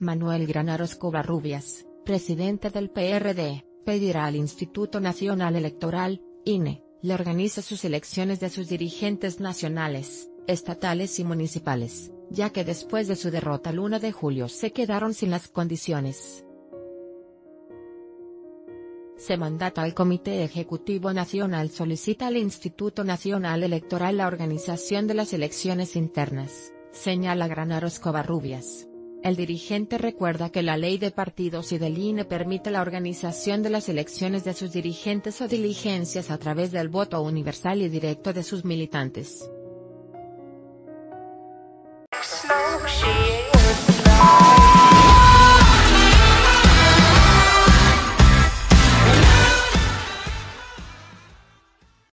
Manuel Granaros Covarrubias, presidente del PRD, pedirá al Instituto Nacional Electoral, INE, le organice sus elecciones de sus dirigentes nacionales, estatales y municipales, ya que después de su derrota el 1 de julio se quedaron sin las condiciones. Se mandata al Comité Ejecutivo Nacional solicita al Instituto Nacional Electoral la organización de las elecciones internas, señala Granaros Covarrubias. El dirigente recuerda que la ley de partidos y del INE permite la organización de las elecciones de sus dirigentes o diligencias a través del voto universal y directo de sus militantes.